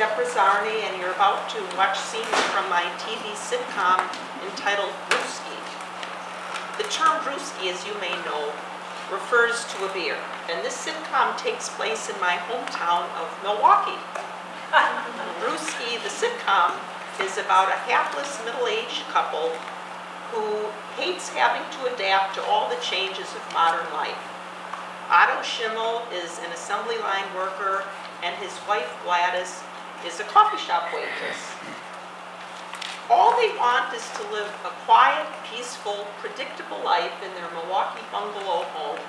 Debra Zarne, and you're about to watch scenes from my TV sitcom entitled Brewski. The term brewski, as you may know, refers to a beer, and this sitcom takes place in my hometown of Milwaukee. Brewski, the sitcom, is about a hapless middle-aged couple who hates having to adapt to all the changes of modern life. Otto Schimmel is an assembly line worker, and his wife Gladys is a coffee shop waitress. All they want is to live a quiet, peaceful, predictable life in their Milwaukee bungalow home,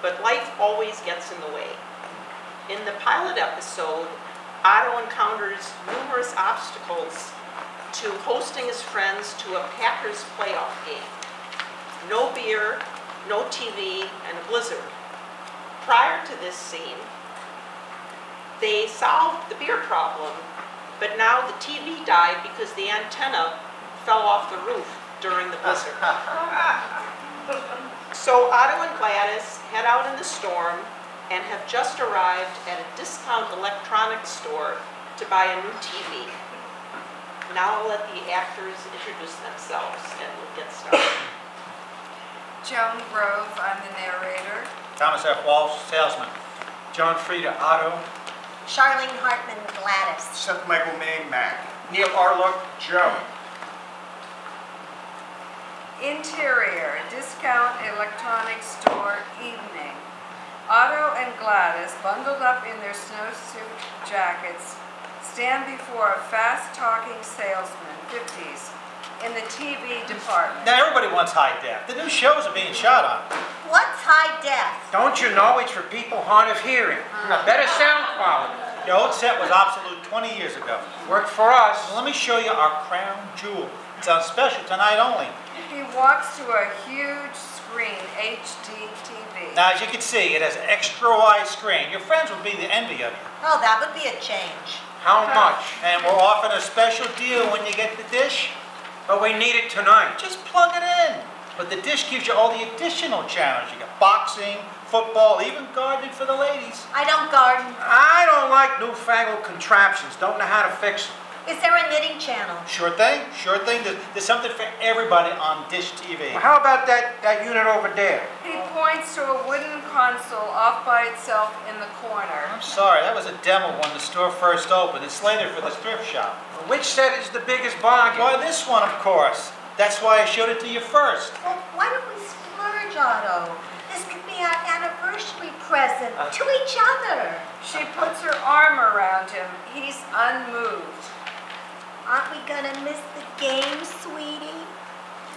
but life always gets in the way. In the pilot episode, Otto encounters numerous obstacles to hosting his friends to a Packers playoff game. No beer, no TV, and a blizzard. Prior to this scene, they solved the beer problem, but now the TV died because the antenna fell off the roof during the blizzard. so Otto and Gladys head out in the storm and have just arrived at a discount electronics store to buy a new TV. Now I'll let the actors introduce themselves and we'll get started. Joan Grove, I'm the narrator. Thomas F. Walsh, salesman. Jon Freda, Otto. Sharlene Hartman, Gladys. Seth Michael May, Mac. Neal Arluck, Joe. Interior, discount electronics store, evening. Otto and Gladys, bundled up in their snowsuit jackets, stand before a fast-talking salesman, 50s, in the TV department. Now, everybody wants high def. The new shows are being shot on. What's high def? Don't you know it's for people hard of hearing? A better sound quality. The old set was obsolete 20 years ago. Worked for us. Well, let me show you our crown jewel. It's on special tonight only. He walks to a huge screen, HD TV. Now, as you can see, it has an extra wide screen. Your friends would be the envy of you. Oh, that would be a change. How much? And we're offering a special deal when you get the dish. But we need it tonight. Just plug it in. But the dish gives you all the additional channels. You got boxing, football, even gardening for the ladies. I don't garden. I don't like newfangled contraptions. Don't know how to fix them. Is there a knitting channel? Sure thing, sure thing. There's, there's something for everybody on Dish TV. Well, how about that, that unit over there? He points to a wooden console off by itself in the corner. I'm sorry, that was a demo when the store first opened. It's slated for the thrift shop. Which set is the biggest bargain? Why, this one, of course. That's why I showed it to you first. Well, why don't we splurge, Otto? This could be our anniversary present Uh. to each other. She puts her arm around him. He's unmoved. Aren't we gonna miss the game, sweetie?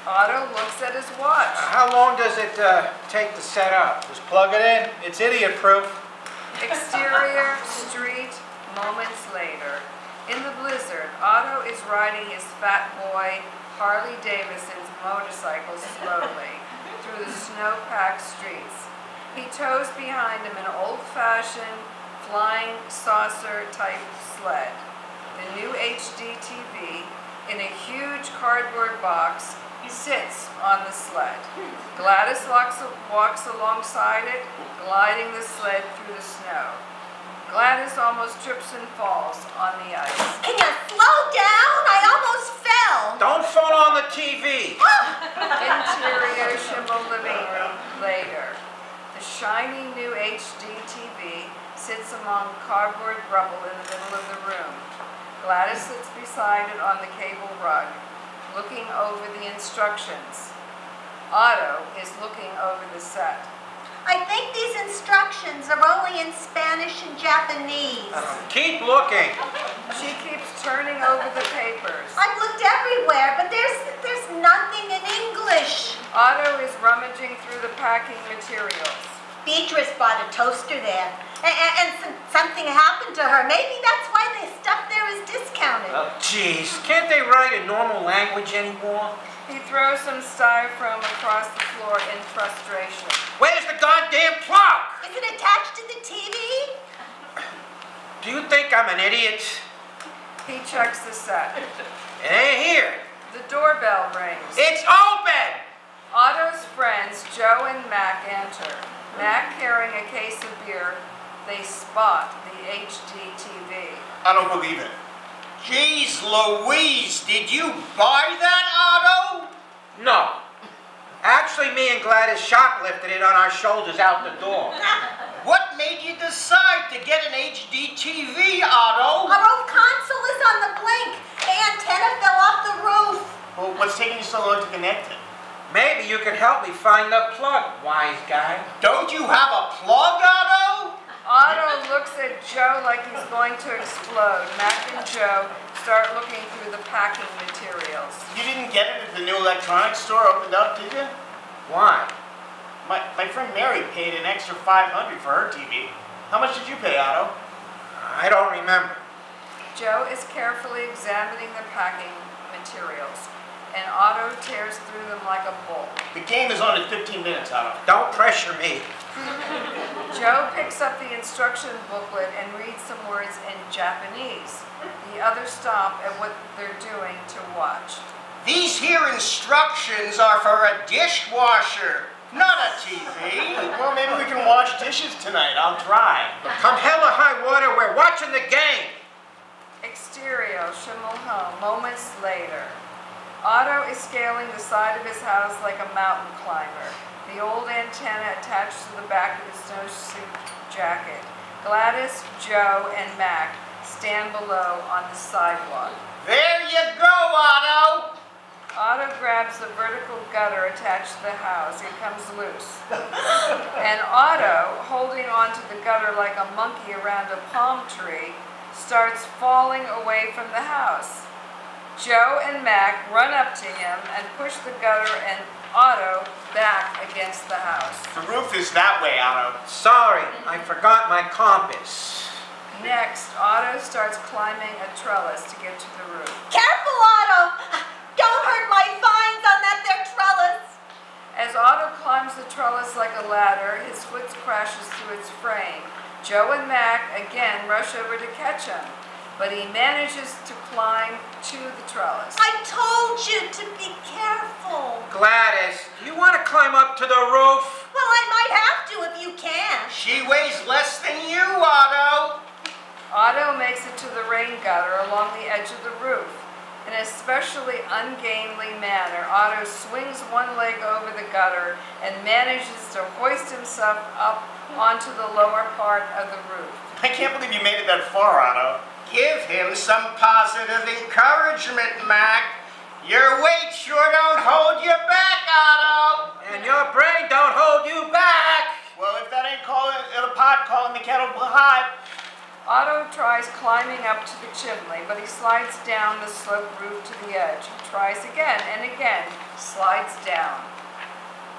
Otto looks at his watch. How long does it uh, take to set up? Just plug it in. It's idiot proof. Exterior, street, moments later. In the blizzard, Otto is riding his fat boy Harley Davidson's motorcycle slowly through the snow-packed streets. He tows behind him an old-fashioned flying saucer-type sled. The new HD TV, in a huge cardboard box, sits on the sled. Gladys walks, walks alongside it, gliding the sled through the snow. Gladys almost trips and falls on the ice. Can you slow down? I almost fell. Don't fall on the TV. Oh! Interior Schimmel living room later. The shiny new HD TV sits among cardboard rubble in the middle of the room. Gladys sits beside it on the cable rug, looking over the instructions. Otto is looking over the set. I think these instructions are only in Spanish and Japanese. Uh-huh. Keep looking. She keeps turning over the papers. I've looked everywhere, but there's there's nothing in English. Otto is rummaging through the packing materials. Beatrice bought a toaster there, and, and, and some, something happened to her. Maybe that's why the stuff there is discounted. Oh, jeez. Can't they write in normal language anymore? He throws some styrofoam across the floor in frustration. Where's the goddamn clock? Is it attached to the TV? Do you think I'm an idiot? He checks the set. It ain't here. The doorbell rings. It's open! Otto's friends, Joe and Mac, enter. Mac carrying a case of beer. They spot the HD TV. I don't believe it. Jeez Louise, did you buy that Otto? No. Actually, me and Gladys shoplifted it on our shoulders out the door. What made you decide to get an HD TV, Otto? Our old console is on the blink. The antenna fell off the roof. Well, what's taking you so long to connect it? Maybe you could help me find the plug, wise guy. Don't you have a plug, Otto? Otto looks at Joe like he's going to explode. Mac and Joe start looking through the packing materials. You didn't get it at the new electronics store opened up, did you? Why? My, my friend Mary paid an extra 500 for her TV. How much did you pay, Otto? I don't remember. Joe is carefully examining the packing materials, and Otto tears through them like a bull. The game is on in 15 minutes, Otto. Don't pressure me. Joe picks up the instruction booklet and reads some words in Japanese. The others stop at what they're doing to watch. These here instructions are for a dishwasher, not a TV. Well, maybe we can wash dishes tonight. I'll try. Come hell or high water, we're watching the game. Exterior, Schimmel home, moments later. Otto is scaling the side of his house like a mountain climber. The old antenna attached to the back of his snowsuit jacket. Gladys, Joe, and Mac stand below on the sidewalk. There you go, Otto. Otto grabs the vertical gutter attached to the house. It comes loose. and Otto, holding onto the gutter like a monkey around a palm tree, starts falling away from the house. Joe and Mac run up to him and push the gutter and Otto back against the house. The roof is that way, Otto. Sorry, I forgot my compass. Next, Otto starts climbing a trellis to get to the roof. Careful, Otto. Don't hurt my vines on that there trellis. As Otto climbs the trellis like a ladder, his foot crashes through its frame. Joe and Mac again rush over to catch him, but he manages to climb to the trellis. I told you to be careful. Gladys, do you want to climb up to the roof? Well, I might have to if you can. She weighs less than you, Otto. Otto makes it to the rain gutter along the edge of the roof. In an especially ungainly manner, Otto swings one leg over the gutter and manages to hoist himself up onto the lower part of the roof. I can't believe you made it that far, Otto. Give him some positive encouragement, Mac. Your weight sure don't hold you back, Otto. And your brain don't hold you back. Well, if that ain't calling the pot, calling the kettle hot. Otto tries climbing up to the chimney, but he slides down the sloped roof to the edge. He tries again and again, slides down.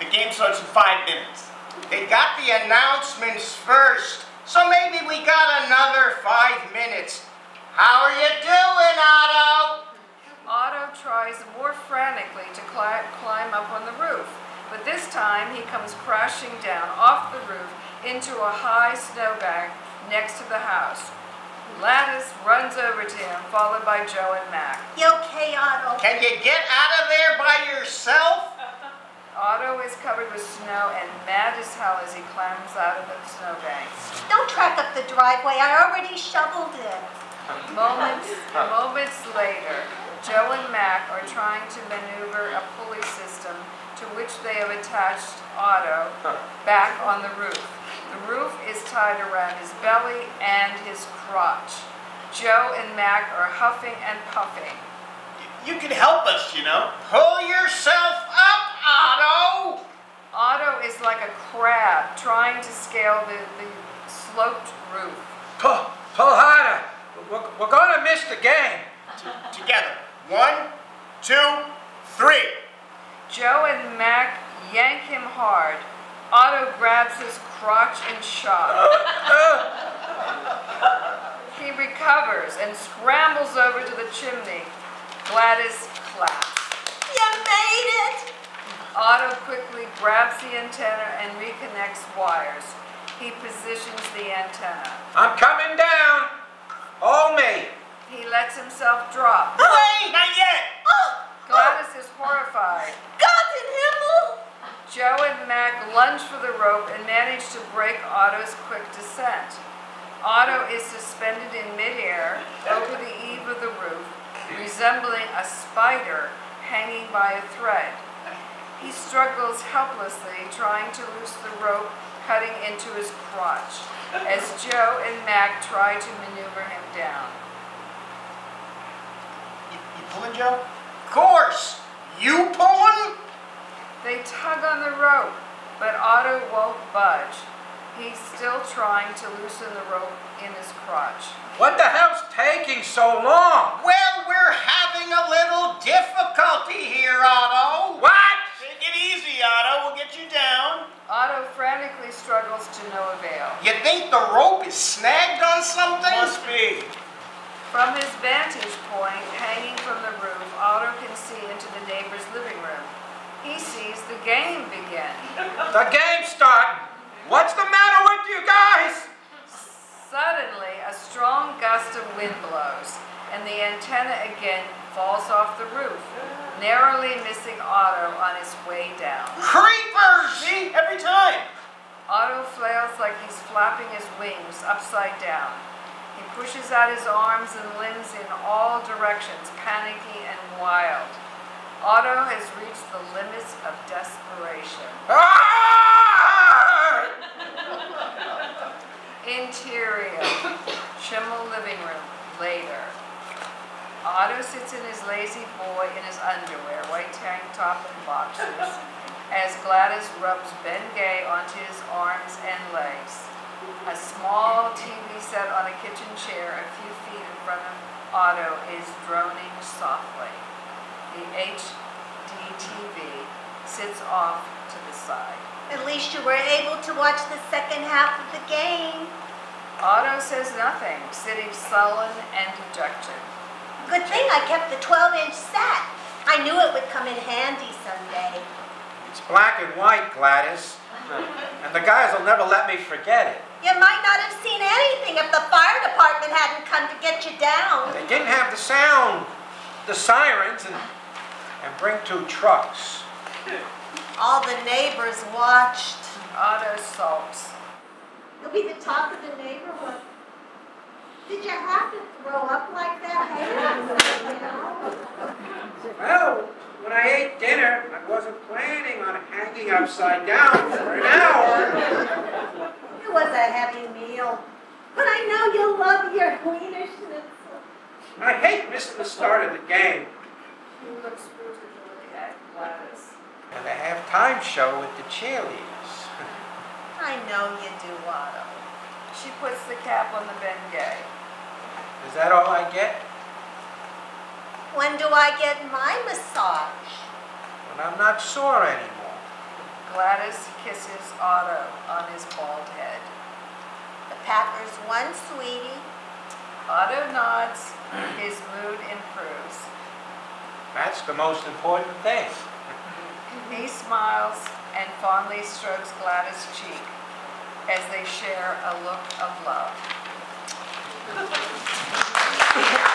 The game starts in five minutes. They got the announcements first, so maybe we got another five minutes. How are you doing, Otto? Otto tries more frantically to cli- climb up on the roof, but this time he comes crashing down off the roof into a high snowbank next to the house. Gladys runs over to him, followed by Joe and Mac. You okay, Otto? Can you get out of there by yourself? Otto is covered with snow and mad as hell as he climbs out of the snowbank. Don't track up the driveway. I already shoveled it. Moments, moments later, Joe and Mac are trying to maneuver a pulley system to which they have attached Otto back on the roof. The roof is tied around his belly and his crotch. Joe and Mac are huffing and puffing. You can help us, you know. Pull yourself up, Otto. Otto is like a crab trying to scale the, the sloped roof. Pull, pull harder. We're, we're going to miss the game. Together. One, two, three. Joe and Mac yank him hard. Otto grabs his crotch in shock. he recovers and scrambles over to the chimney. Gladys claps. You made it. Otto quickly grabs the antenna and reconnects wires. He positions the antenna. I'm coming down. Hold me. Lets himself drop. Wait! Not yet! Oh, Gladys oh. is horrified. God in Himmel. Joe and Mac lunge for the rope and manage to break Otto's quick descent. Otto is suspended in midair over the eave of the roof, resembling a spider hanging by a thread. He struggles helplessly, trying to loose the rope cutting into his crotch, as Joe and Mac try to maneuver him down. You, you pulling, Joe? Course. You pulling? They tug on the rope, but Otto won't budge. He's still trying to loosen the rope in his crotch. What the hell's taking so long? Well, we're having a little difficulty here, Otto. What? Take it easy, Otto. We'll get you down. Otto frantically struggles to no avail. You think the rope is snagged on something? Must be. From his vantage point, hanging from the roof, Otto can see into the neighbor's living room. He sees the game begin. The game starting. What's the matter with you guys? Suddenly, a strong gust of wind blows, and the antenna again falls off the roof, narrowly missing Otto on his way down. Creepers! See? Every time. Otto flails like he's flapping his wings upside down. He pushes out his arms and limbs in all directions, panicky and wild. Otto has reached the limits of desperation. Interior, Schimmel living room, later. Otto sits in his lazy boy in his underwear, white tank top and boxers, as Gladys rubs Ben Gay onto his arms and legs. A small TV set on a kitchen chair a few feet in front of Otto is droning softly. The HD TV sits off to the side. At least you were able to watch the second half of the game. Otto says nothing, sitting sullen and dejected. Good thing I kept the 12-inch set. I knew it would come in handy someday. It's black and white, Gladys. And the guys will never let me forget it. You might not have seen anything if the fire department hadn't come to get you down. They didn't have the sound, the sirens, and, and bring two trucks. All the neighbors watched. Otto sulks. You'll be the talk of the neighborhood. Did you have to throw up like that? Well, when I ate dinner, I wasn't planning on hanging upside down for an hour. It was a heavy meal. But I know you'll love your Wiener Schnitzel. I hate missing the start of the game. He looks brutally at Gladys. And the halftime show with the cheerleaders. I know you do, Otto. She puts the cap on the Bengay. Is that all I get? When do I get my massage? When I'm not sore anymore. Gladys kisses Otto on his bald head. The Packers won, sweetie. Otto nods. His mood improves. That's the most important thing. He smiles and fondly strokes Gladys' cheek as they share a look of love.